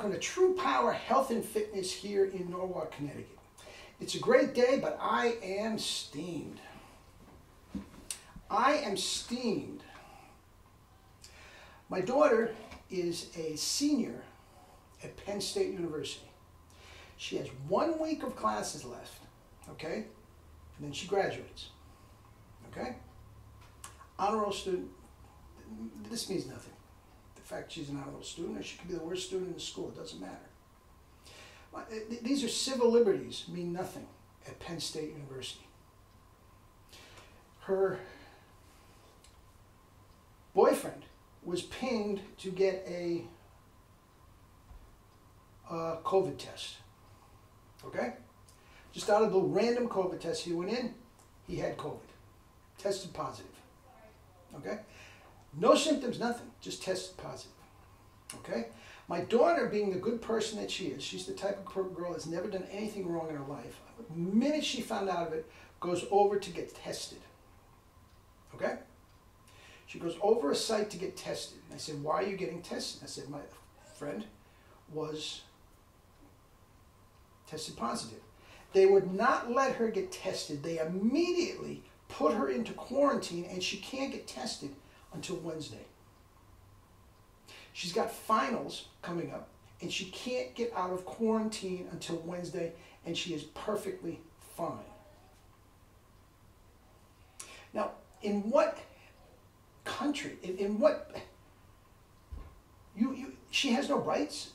Welcome to True Power Health and Fitness here in Norwalk, Connecticut. It's a great day, but I am steamed. I am steamed. My daughter is a senior at Penn State University. She has one week of classes left, okay? And then she graduates, okay? Honor roll student, this means nothing fact she's an honor roll student, or she could be the worst student in the school. It doesn't matter. Uh, these are civil liberties, mean nothing at Penn State University. Her boyfriend was pinged to get a, a COVID test. Okay? Just out of the random COVID test, he went in, he had COVID. Tested positive. Okay? No symptoms, nothing, just tested positive. Okay? My daughter, being the good person that she is, she's the type of girl that's never done anything wrong in her life. The minute she found out of it, goes over to get tested. Okay? She goes over a site to get tested. And I said, Why are you getting tested? I said, My friend was tested positive. They would not let her get tested. They immediately put her into quarantine and she can't get tested until Wednesday. She's got finals coming up, and she can't get out of quarantine until Wednesday, and she is perfectly fine. Now, in what country, in, in what, you, you, she has no rights?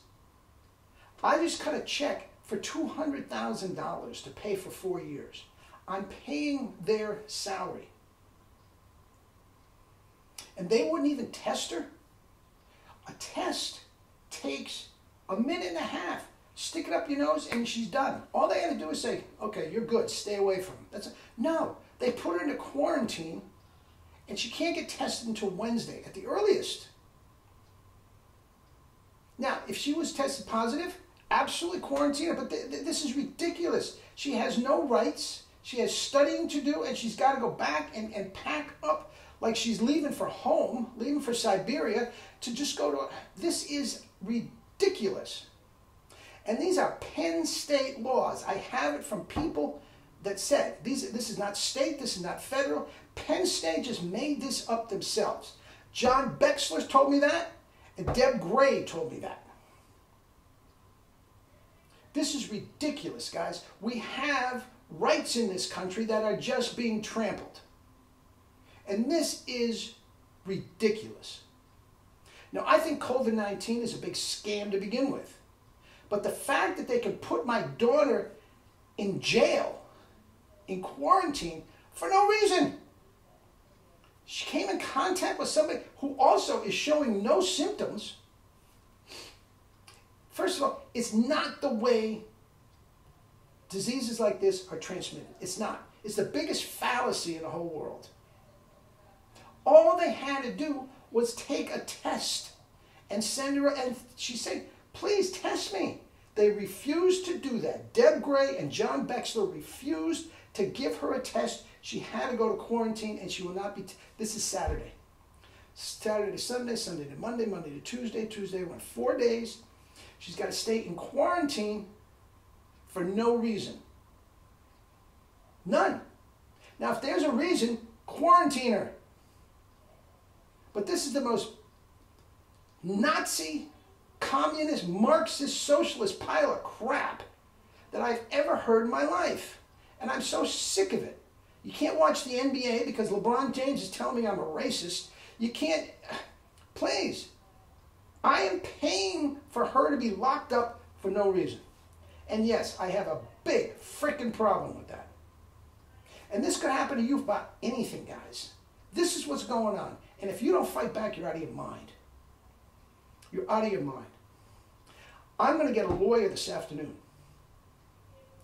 I just cut a check for $200,000 to pay for four years. I'm paying their salary and they wouldn't even test her. A test takes a minute and a half. Stick it up your nose and she's done. All they had to do is say, okay, you're good, stay away from him. That's a, no, they put her into quarantine and she can't get tested until Wednesday at the earliest. Now, if she was tested positive, absolutely quarantine her, but th th this is ridiculous. She has no rights. She has studying to do and she's got to go back and, and pack up like she's leaving for home, leaving for Siberia to just go to. This is ridiculous. And these are Penn State laws. I have it from people that said these, this is not state, this is not federal. Penn State just made this up themselves. John Bexler told me that, and Deb Gray told me that. This is ridiculous, guys. We have rights in this country that are just being trampled. And this is ridiculous. Now, I think COVID 19 is a big scam to begin with. But the fact that they can put my daughter in jail, in quarantine, for no reason. She came in contact with somebody who also is showing no symptoms. First of all, it's not the way diseases like this are transmitted. It's not. It's the biggest fallacy in the whole world. All they had to do was take a test and send her, and she said, please test me. They refused to do that. Deb Gray and John Bexler refused to give her a test. She had to go to quarantine and she will not be. this is Saturday. Saturday to Sunday, Sunday to Monday, Monday to Tuesday, Tuesday went four days. She's got to stay in quarantine for no reason. None. Now, if there's a reason, quarantine her. But this is the most Nazi, communist, Marxist, socialist pile of crap that I've ever heard in my life. And I'm so sick of it. You can't watch the NBA because LeBron James is telling me I'm a racist. You can't, please. I am paying for her to be locked up for no reason. And yes, I have a big freaking problem with that. And this could happen to you about anything, guys. This is what's going on. And if you don't fight back, you're out of your mind. You're out of your mind. I'm going to get a lawyer this afternoon.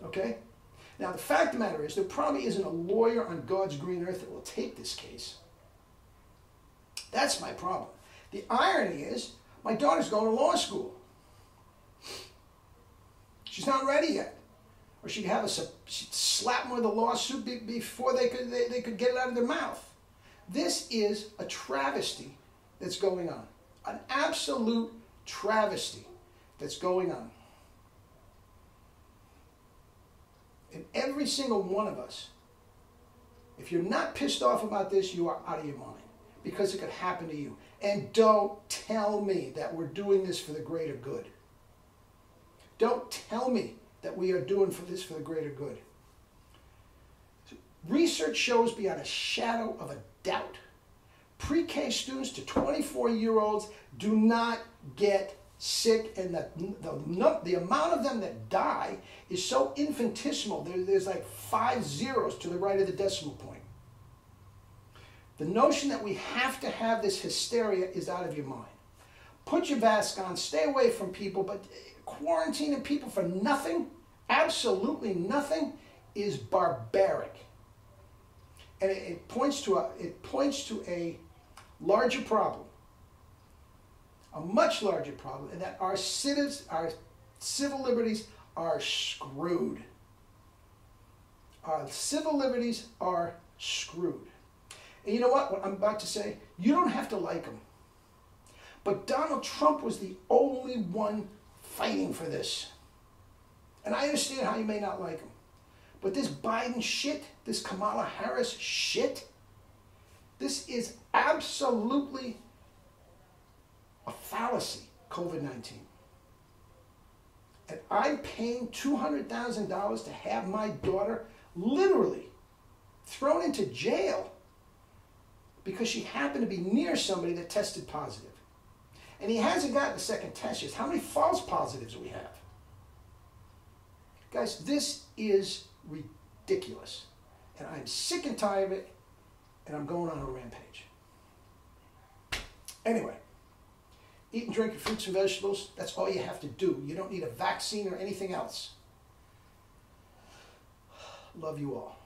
Okay? Now, the fact of the matter is, there probably isn't a lawyer on God's green earth that will take this case. That's my problem. The irony is, my daughter's going to law school. She's not ready yet. Or she'd have a she'd slap them with a lawsuit before they could, they, they could get it out of their mouth. This is a travesty that's going on. An absolute travesty that's going on. And every single one of us, if you're not pissed off about this, you are out of your mind because it could happen to you. And don't tell me that we're doing this for the greater good. Don't tell me that we are doing for this for the greater good. Research shows beyond a shadow of a doubt. pre-K students to 24 year olds do not get sick and the, the, the amount of them that die is so infinitesimal there, there's like five zeros to the right of the decimal point. The notion that we have to have this hysteria is out of your mind. Put your mask on stay away from people but quarantining people for nothing absolutely nothing is barbaric and it, it points to a it points to a larger problem, a much larger problem, and that our citizens, our civil liberties are screwed. Our civil liberties are screwed. And you know what? What I'm about to say, you don't have to like him. But Donald Trump was the only one fighting for this. And I understand how you may not like him. But this Biden shit, this Kamala Harris shit, this is absolutely a fallacy, COVID 19. And I'm paying $200,000 to have my daughter literally thrown into jail because she happened to be near somebody that tested positive. And he hasn't gotten a second test yet. How many false positives do we have? Guys, this is ridiculous. And I'm sick and tired of it and I'm going on a rampage. Anyway, eat and drink your fruits and vegetables. That's all you have to do. You don't need a vaccine or anything else. Love you all.